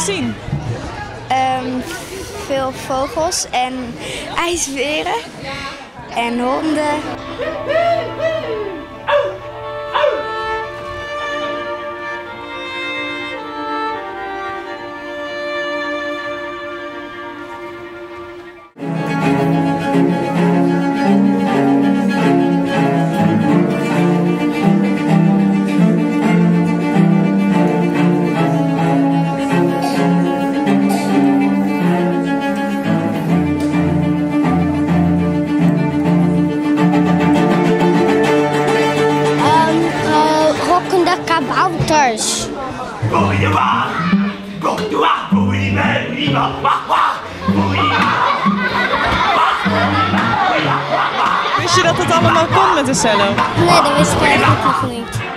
gezien? Ehm, veel vogels en ijsberen en honden. Kabouters. Wist je dat het allemaal kon met de cello? Nee, dat wist ik eigenlijk niet.